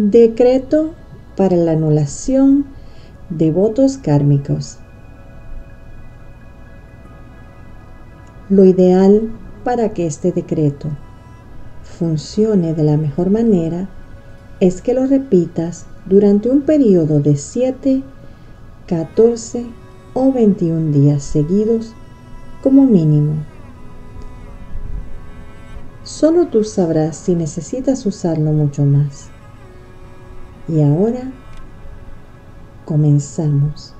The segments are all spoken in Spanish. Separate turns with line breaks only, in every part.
Decreto para la anulación de votos kármicos. Lo ideal para que este decreto funcione de la mejor manera es que lo repitas durante un periodo de 7, 14 o 21 días seguidos como mínimo. Solo tú sabrás si necesitas usarlo mucho más. Y ahora comenzamos.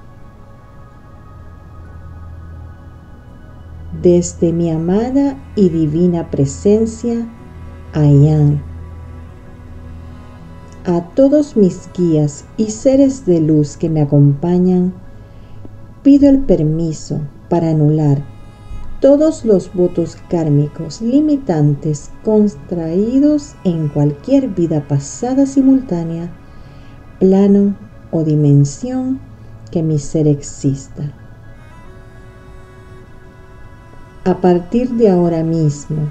Desde mi amada y divina presencia, Ayan, a todos mis guías y seres de luz que me acompañan, pido el permiso para anular todos los votos kármicos limitantes contraídos en cualquier vida pasada simultánea, plano o dimensión que mi ser exista. A partir de ahora mismo,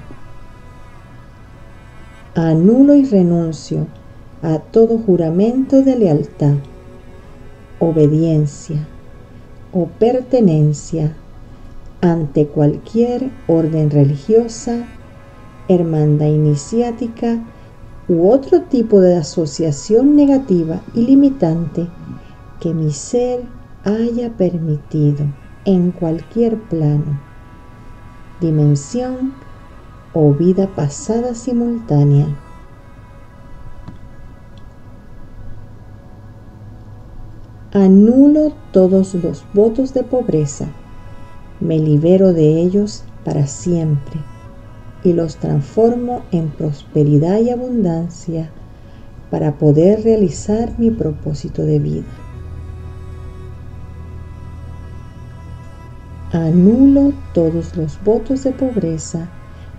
anulo y renuncio a todo juramento de lealtad, obediencia o pertenencia ante cualquier orden religiosa, hermandad iniciática u otro tipo de asociación negativa y limitante que mi ser haya permitido en cualquier plano, dimensión o vida pasada simultánea. Anulo todos los votos de pobreza, me libero de ellos para siempre y los transformo en prosperidad y abundancia para poder realizar mi propósito de vida. Anulo todos los votos de pobreza,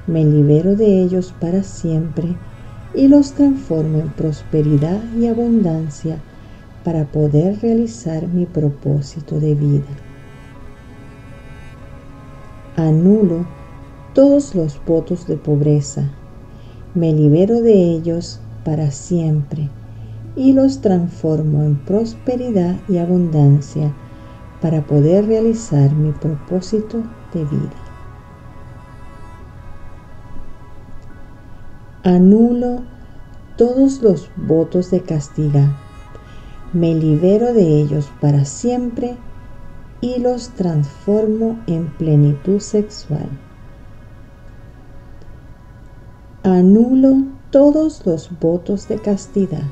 me libero de ellos para siempre y los transformo en prosperidad y abundancia para poder realizar mi propósito de vida. Anulo todos los votos de pobreza, me libero de ellos para siempre y los transformo en prosperidad y abundancia para poder realizar mi propósito de vida. Anulo todos los votos de castidad, me libero de ellos para siempre y los transformo en plenitud sexual. Anulo todos los votos de castidad,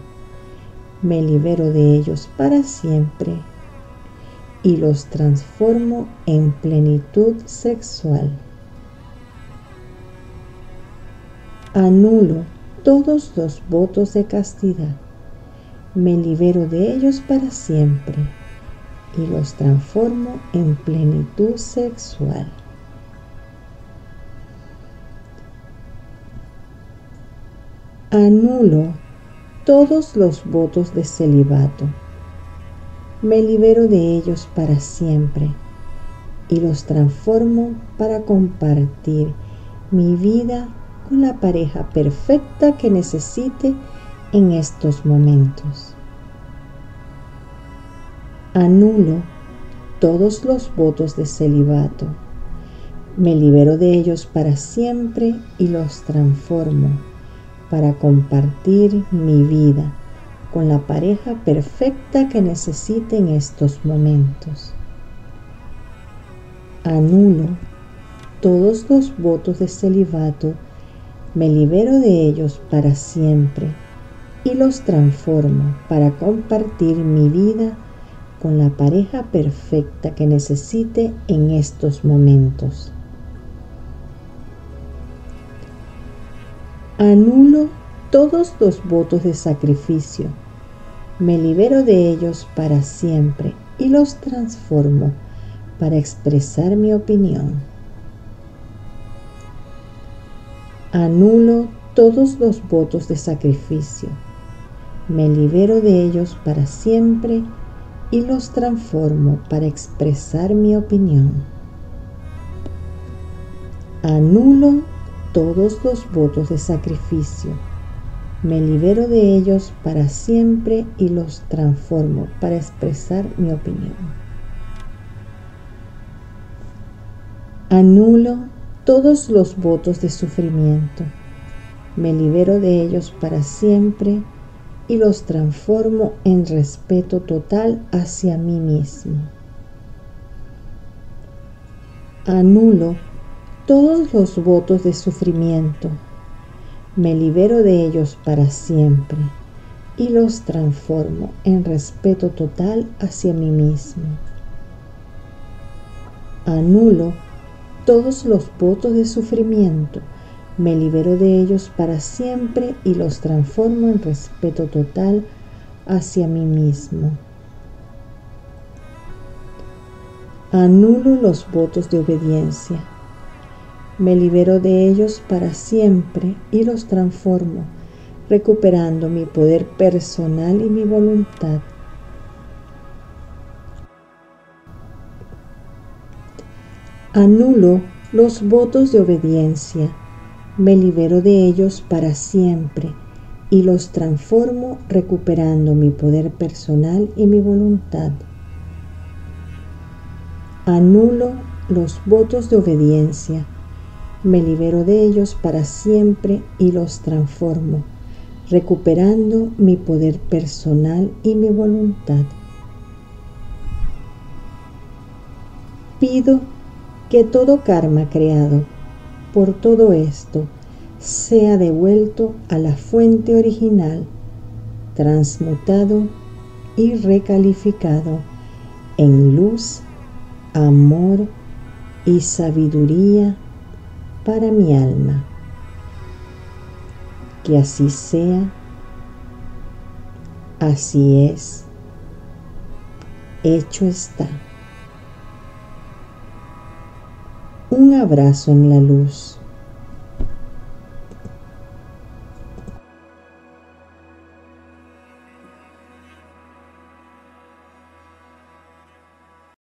me libero de ellos para siempre y los transformo en plenitud sexual. Anulo todos los votos de castidad, me libero de ellos para siempre y los transformo en plenitud sexual. Anulo todos los votos de celibato. Me libero de ellos para siempre y los transformo para compartir mi vida con la pareja perfecta que necesite en estos momentos. Anulo todos los votos de celibato. Me libero de ellos para siempre y los transformo para compartir mi vida con la pareja perfecta que necesite en estos momentos. Anulo todos los votos de celibato, me libero de ellos para siempre y los transformo para compartir mi vida con la pareja perfecta que necesite en estos momentos. Anulo todos los votos de sacrificio. Me libero de ellos para siempre y los transformo para expresar mi opinión. Anulo todos los votos de sacrificio. Me libero de ellos para siempre y los transformo para expresar mi opinión. Anulo todos los votos de sacrificio. Me libero de ellos para siempre y los transformo para expresar mi opinión. Anulo todos los votos de sufrimiento. Me libero de ellos para siempre y los transformo en respeto total hacia mí mismo. Anulo todos los votos de sufrimiento me libero de ellos para siempre y los transformo en respeto total hacia mí mismo. Anulo todos los votos de sufrimiento, me libero de ellos para siempre y los transformo en respeto total hacia mí mismo. Anulo los votos de obediencia me libero de ellos para siempre y los transformo, recuperando mi poder personal y mi voluntad. Anulo los votos de obediencia, me libero de ellos para siempre y los transformo recuperando mi poder personal y mi voluntad. Anulo los votos de obediencia, me libero de ellos para siempre y los transformo, recuperando mi poder personal y mi voluntad. Pido que todo karma creado por todo esto sea devuelto a la fuente original, transmutado y recalificado en luz, amor y sabiduría para mi alma. Que así sea, así es, hecho está. Un abrazo en la luz.